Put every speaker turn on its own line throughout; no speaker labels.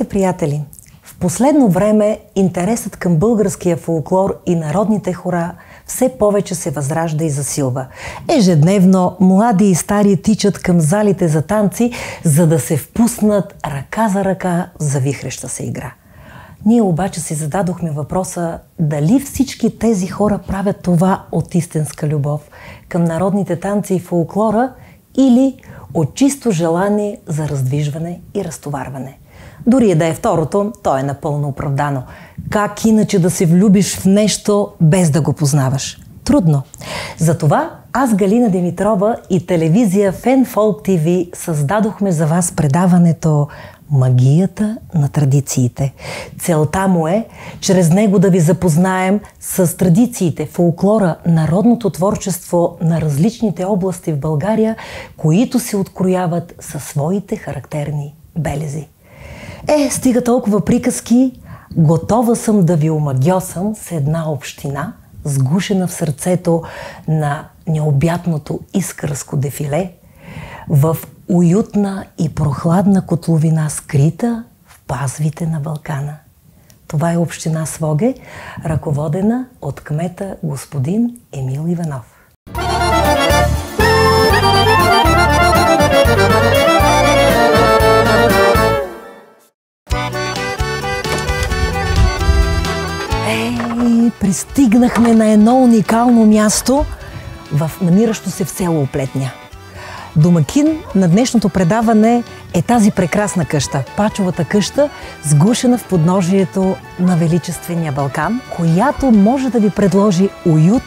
Здравейте, приятели! В последно време интересът към българския фолклор и народните хора все повече се възражда и засилва. Ежедневно млади и стари тичат към залите за танци, за да се впуснат ръка за ръка в завихреща се игра. Ние обаче си зададохме въпроса дали всички тези хора правят това от истинска любов към народните танци и фолклора или от чисто желание за раздвижване и разтоварване. Дори да е второто, то е напълно оправдано. Как иначе да се влюбиш в нещо без да го познаваш? Трудно. Затова аз, Галина Димитрова и телевизия Фенфолк ТВ създадохме за вас предаването Магията на традициите. Целта му е, чрез него да ви запознаем с традициите, фолклора, народното творчество на различните области в България, които се открояват със своите характерни белези. Е, стига толкова приказки, готова съм да ви омагьосам с една община, сгушена в сърцето на необятното искърско дефиле, в уютна и прохладна котловина, скрита в пазвите на Балкана. Това е община Своге, ръководена от кмета господин Емил Иванов. Пристигнахме на едно уникално място, в намиращо се в село Оплетня. Домакин на днешното предаване е тази прекрасна къща, Пачовата къща, сгушена в подножието на Величествения Балкан, която може да ви предложи уют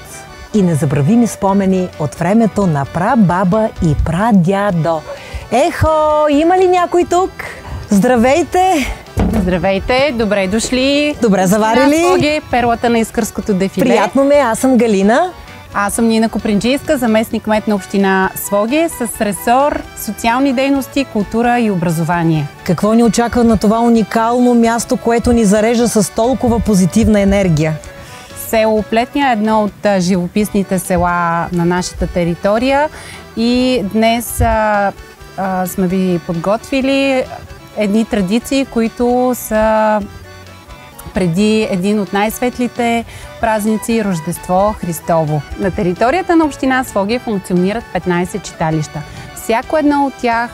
и незабравими спомени от времето на прабаба и прадядо. Ехо, има ли някой тук? Здравейте!
Здравейте, добре дошли.
Добре заварили.
Своги, перлата на Искърското дефиле.
Приятно ме, аз съм Галина.
Аз съм Нина Копринджийска, заместник кмет на община Своге с ресор социални дейности, култура и образование.
Какво ни очаква на това уникално място, което ни зарежда с толкова позитивна енергия?
Село Плетня е едно от живописните села на нашата територия и днес а, а, сме ви подготвили едни традиции, които са преди един от най-светлите празници Рождество Христово. На територията на община Своге функционират 15 читалища. Всяко едно от тях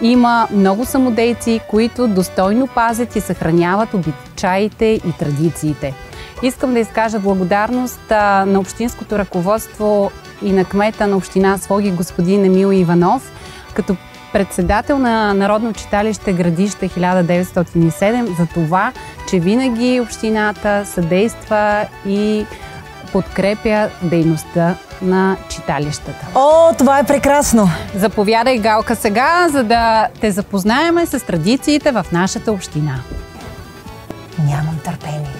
има много самодейци, които достойно пазят и съхраняват обичаите и традициите. Искам да изкажа благодарност на общинското ръководство и на кмета на община Своги господин Емил Иванов, като председател на Народно читалище Градище 1907 за това, че винаги общината съдейства и подкрепя дейността на читалищата.
О, това е прекрасно!
Заповядай, Галка, сега, за да те запознаеме с традициите в нашата община.
Нямам търпение.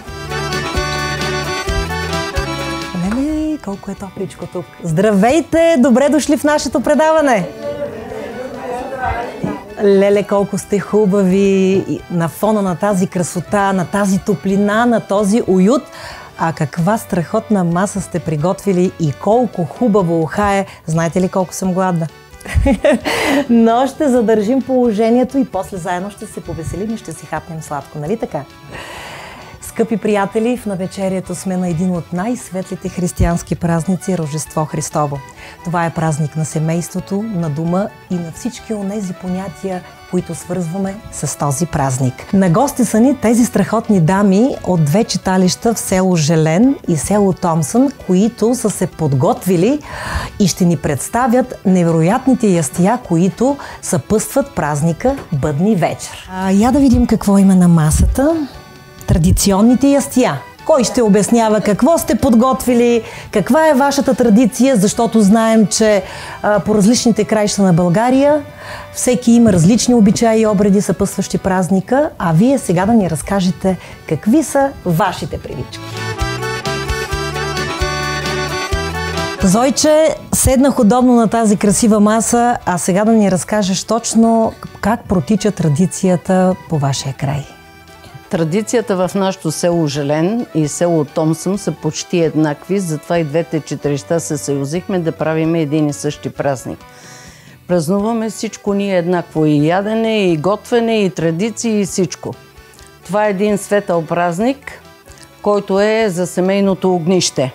Леле, колко е топличко тук. Здравейте! Добре дошли в нашето предаване! Леле, колко сте хубави на фона на тази красота, на тази топлина, на този уют. А каква страхотна маса сте приготвили и колко хубаво ухае. Знаете ли колко съм гладна? Но ще задържим положението и после заедно ще се повеселим и ще си хапнем сладко, нали така? Скъпи приятели, в навечерието сме на един от най-светлите християнски празници – Рождество Христово. Това е празник на семейството, на дома и на всички онези понятия, които свързваме с този празник. На гости са ни тези страхотни дами от две читалища в село Желен и село Томсън, които са се подготвили и ще ни представят невероятните ястия, които съпъстват празника Бъдни вечер. А, я да видим какво има на масата традиционните ястия. Кой ще обяснява какво сте подготвили, каква е вашата традиция, защото знаем, че а, по различните краища на България всеки има различни обичаи и обреди, съпъсващи празника, а вие сега да ни разкажете какви са вашите привички. Зойче, седнах удобно на тази красива маса, а сега да ни разкажеш точно как протича традицията по вашия край.
Традицията в нашото село Желен и село Томсъм са почти еднакви, затова и двете четирища се съюзихме да правим един и същи празник. Празнуваме всичко ние еднакво. И ядене, и готвене, и традиции, и всичко. Това е един светъл празник, който е за семейното огнище.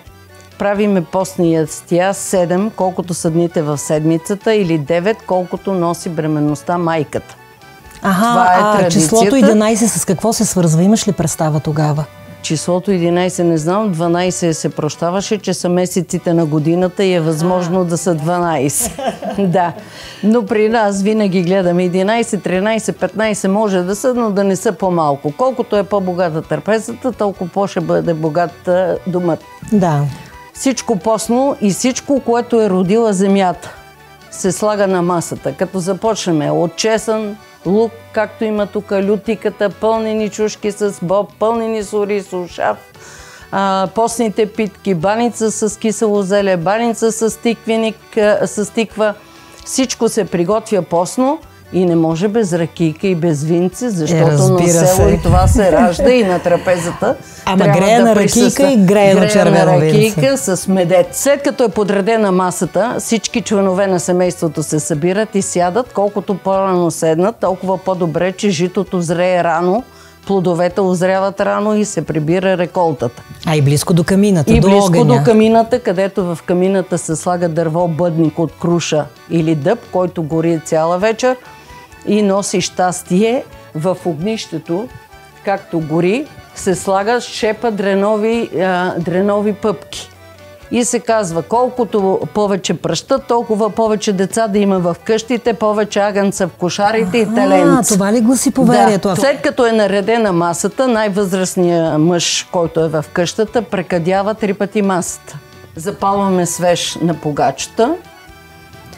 Правиме постни ястия 7, колкото са дните в седмицата, или 9, колкото носи бременността майката.
Ага,
Това е
а
традицията.
числото 11 с какво се свързва? Имаш ли представа тогава?
Числото 11 не знам, 12 се прощаваше, че са месеците на годината и е възможно да са 12. да. Но при нас винаги гледаме 11, 13, 15 може да са, но да не са по-малко. Колкото е по-богата търпезата, толкова по-ще бъде богат а, думът.
Да.
Всичко постно и всичко, което е родила земята, се слага на масата. Като започнем от чесън, лук, както има тук, лютиката, пълнени чушки с боб, пълнени с ориз, ушав, а, постните питки, баница с кисело зеле, баница с, тиквеник, а, с тиква. Всичко се приготвя постно и не може без ракийка и без винци, защото на
разбира
село
се.
и това се ражда и на трапезата.
Ама греена
да
ракийка
присъства.
и греено червено винце.
ракийка с медет. След като е подредена масата, всички членове на семейството се събират и сядат. Колкото по-рано седнат, толкова по-добре, че житото зрее рано, плодовете озряват рано и се прибира реколтата.
А и близко до камината,
И
до
близко
огъня.
до камината, където в камината се слага дърво бъдник от круша или дъб, който гори цяла вечер и носи щастие в огнището, както гори, се слага шепа дренови, а, дренови пъпки. И се казва, колкото повече пръщат, толкова повече деца да има в къщите, повече агънца в кошарите и
А,
теленца.
това ли гласи поверието?
Да. След като е наредена масата, най-възрастният мъж, който е в къщата, прекадява три пъти масата. Запалваме свеж на погачата.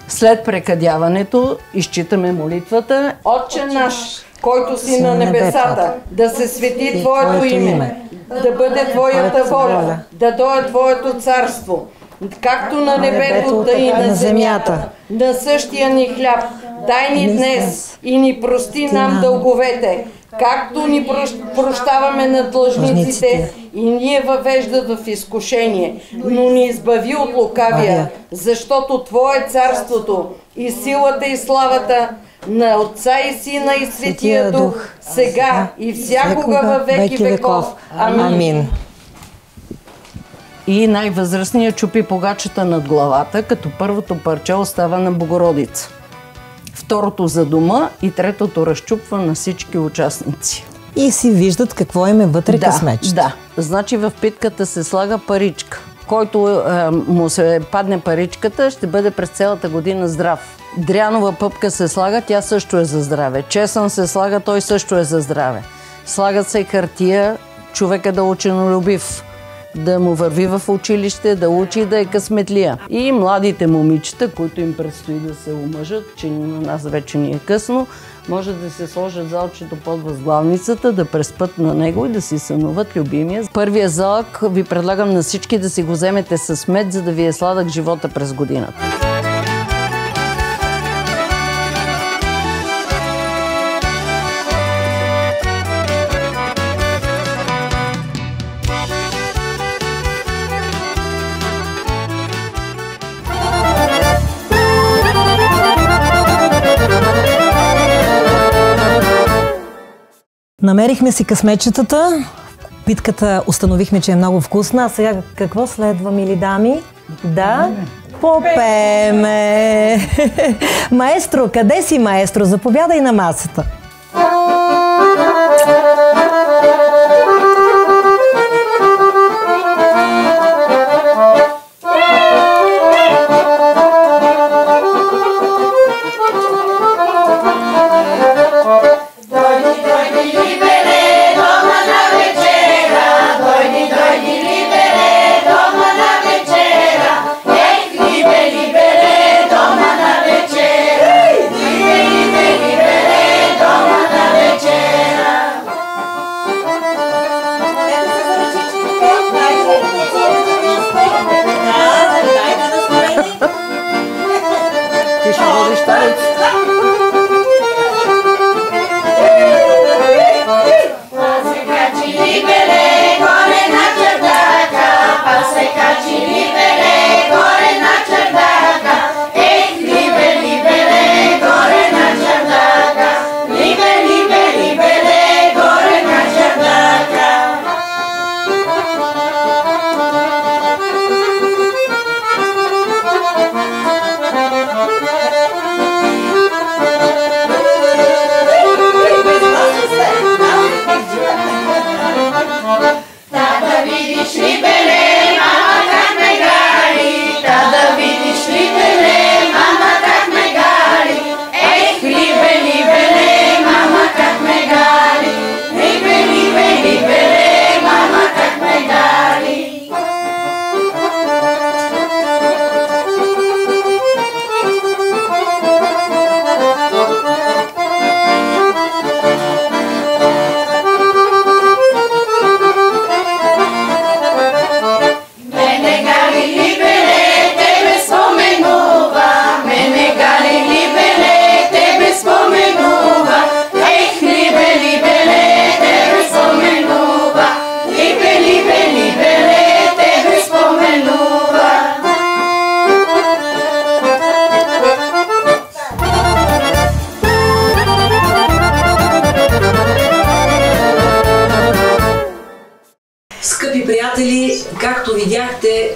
След прекадяването изчитаме молитвата. Отче наш, който си на небесата, да се свети Твоето име, да бъде Твоята воля, да дойде Твоето царство, както на небето, да и на земята. На същия ни хляб, дай ни днес и ни прости нам дълговете, както ни прощ- прощаваме на длъжниците и ние въвеждат в изкушение, но ни избави от лукавия, защото Твое е царството и силата и славата на Отца и Сина и Светия Дух, сега и всякога във веки веков. Амин. И най-възрастният чупи погачата над главата, като първото парче остава на Богородица. Второто за дома и третото разчупва на всички участници.
И си виждат какво им е вътре късмечето.
Да, значи в питката се слага паричка. Който е, му се падне паричката, ще бъде през цялата година здрав. Дрянова пъпка се слага, тя също е за здраве. Чесън се слага, той също е за здраве. Слагат се хартия, човек е да ученолюбив да му върви в училище, да учи да е късметлия. И младите момичета, които им предстои да се омъжат, че на нас вече ни е късно, може да се сложат залчето под възглавницата, да преспът на него и да си сънуват любимия. Първия залък ви предлагам на всички да си го вземете с мед, за да ви е сладък живота през годината.
Намерихме си късмечетата. Питката установихме, че е много вкусна. А сега какво следва, мили дами? Да? Попеме! маестро, къде си, маестро? Заповядай на масата.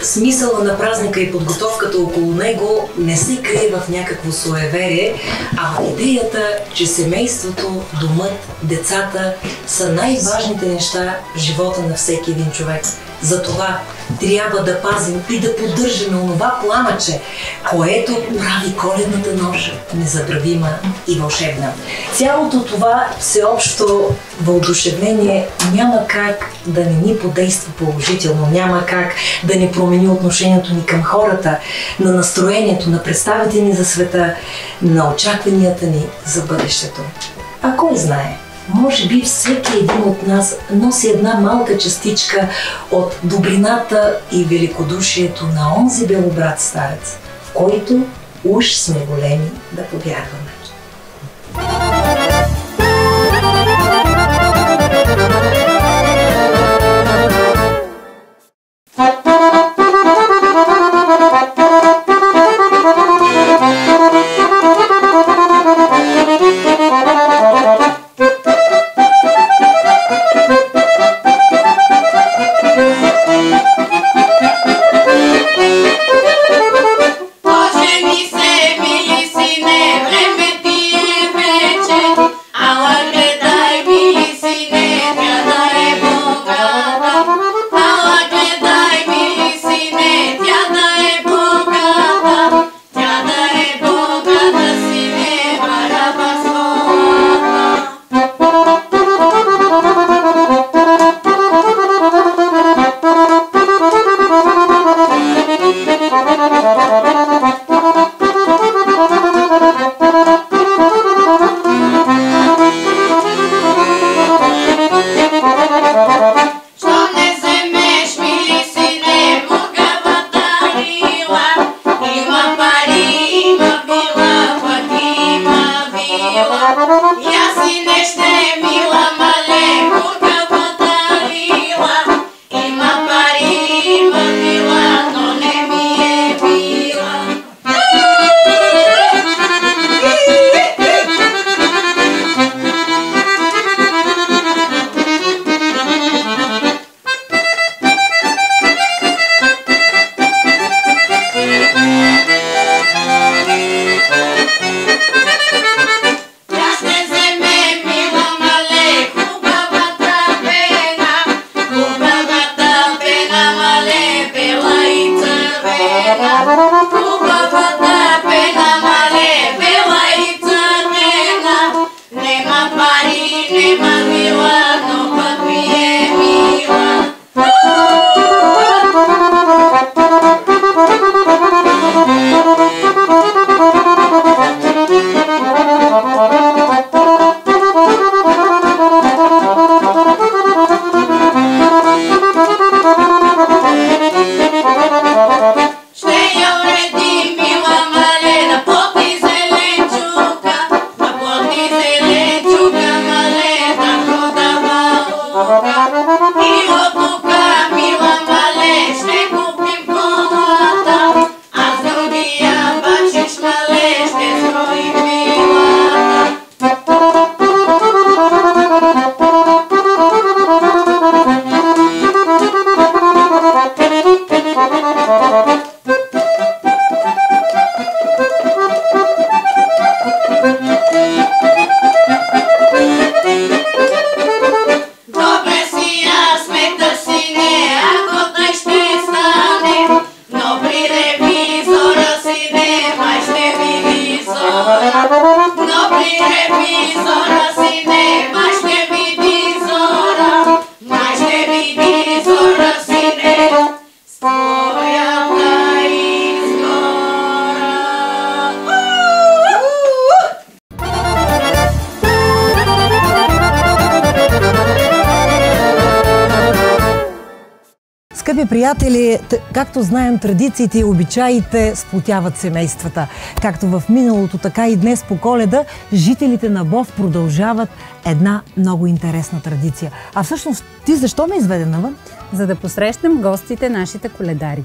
Смисъла на празника и подготовката около него не се крие в някакво суеверие, а в идеята, че семейството, домът, децата са най-важните неща в живота на всеки един човек. Затова трябва да пазим и да поддържаме онова пламъче, което прави коледната нощ незабравима и вълшебна. Цялото това всеобщо въодушевление няма как да не ни подейства положително, няма как да ни промени отношението ни към хората, на настроението, на представите ни за света, на очакванията ни за бъдещето. А кой знае? Може би всеки един от нас носи една малка частичка от добрината и великодушието на онзи белобрат старец, в който уж сме големи да повярваме.
Приятели, както знаем, традициите и обичаите сплотяват семействата. Както в миналото, така и днес по коледа, жителите на Бов продължават една много интересна традиция. А всъщност, ти защо ме изведе навън?
За да посрещнем гостите, нашите коледари.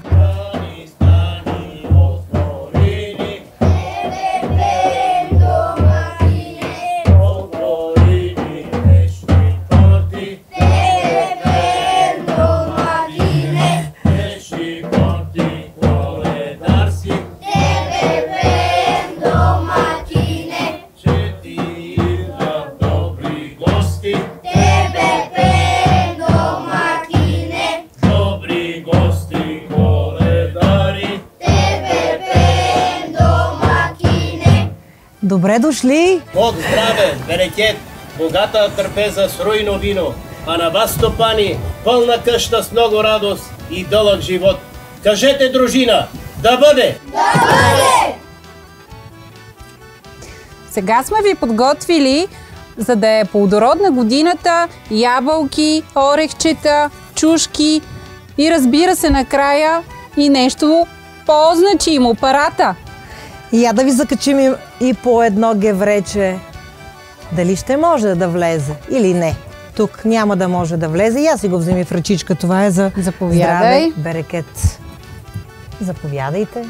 Добре дошли!
Бог здраве, берекет, богата търпеза с руйно вино, а на вас, стопани, пълна къща с много радост и дълъг живот. Кажете, дружина, да бъде!
Да бъде!
Сега сме ви подготвили, за да е плодородна годината, ябълки, орехчета, чушки и разбира се накрая и нещо по-значимо, парата.
Я да ви закачим и, и по едно геврече. Дали ще може да влезе или не? Тук няма да може да влезе. И аз си го вземи в ръчичка. Това е за
Заповядай.
здраве, берекет. Заповядайте.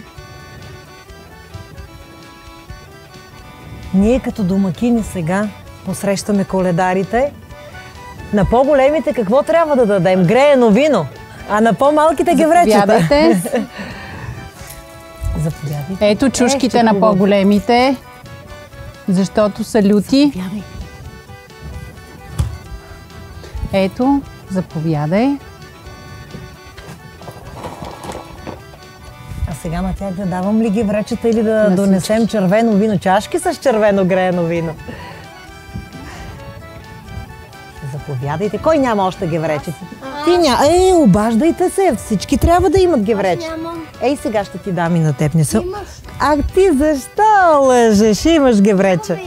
Ние като домакини сега посрещаме коледарите. На по-големите какво трябва да дадем? Греено вино. А на по-малките гевречета.
Заповядайте.
Заповядайте.
Ето чушките
Е,
на по-големите, защото са люти.
Заповядай.
Ето, заповядай.
А сега на тях да давам ли ги вречета или да
На
донесем
всички.
червено вино? Чашки с червено греено вино. Заповядайте. Кой няма още гевречета? Ти ня... Е, обаждайте се. Всички трябва да имат геврече.
нямам.
Ей, сега ще ти дам и на теб. Не.
Имаш.
А ти защо лъжеш? Имаш геврече.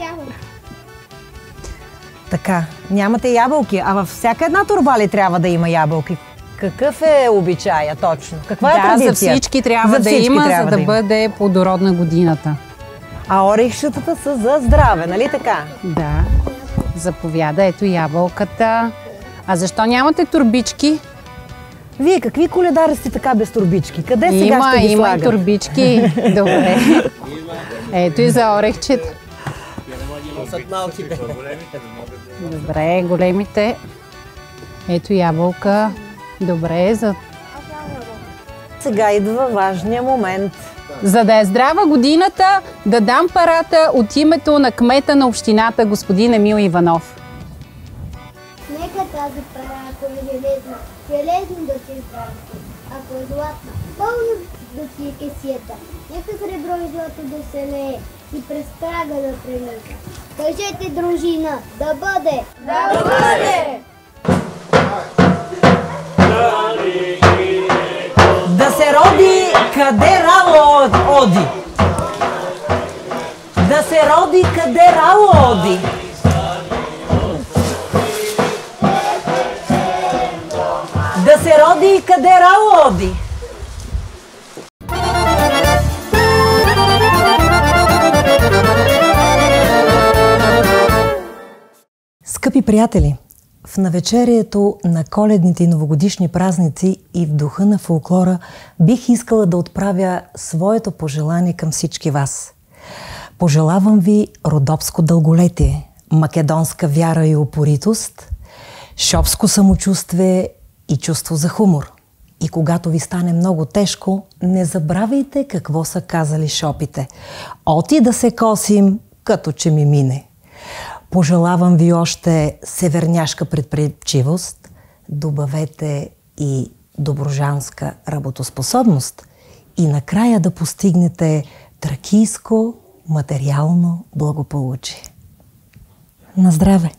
Така, нямате ябълки, а във всяка една турба ли трябва да има ябълки? Какъв е обичая точно? Каква е
да,
традицията?
за всички трябва
За
да
всички
има,
трябва
за да,
има.
бъде плодородна годината.
А орехчетата са за здраве, нали така?
Да. Заповяда, ето ябълката. А защо нямате турбички?
Вие какви коледари сте така без турбички? Къде сега
има,
ще ги
има и
слагат?
турбички. Добре. Ето и за орехчета. Добре, големите. Ето ябълка. Добре, за,
Сега идва важния момент.
за да е здрава годината, да дам парата от името на кмета на общината, господин Емил Иванов.
Нека тази пара, ако е железна, железно да си е здравето. Ако е златна, пълно да си е кесията. Нека сребро и злато да се лее и през прага да прелита. Кажете, дружина, да бъде! Да бъде!
Да се роди къде рало оди. Да се роди къде рало оди. Къде рало оди. Скъпи приятели, в навечерието на коледните и новогодишни празници и в духа на фолклора бих искала да отправя своето пожелание към всички вас. Пожелавам ви родопско дълголетие, македонска вяра и упоритост, шопско самочувствие и чувство за хумор. И когато ви стане много тежко, не забравяйте какво са казали шопите. Оти да се косим, като че ми мине. Пожелавам ви още северняшка предприемчивост, добавете и доброжанска работоспособност и накрая да постигнете тракийско материално благополучие. На здраве!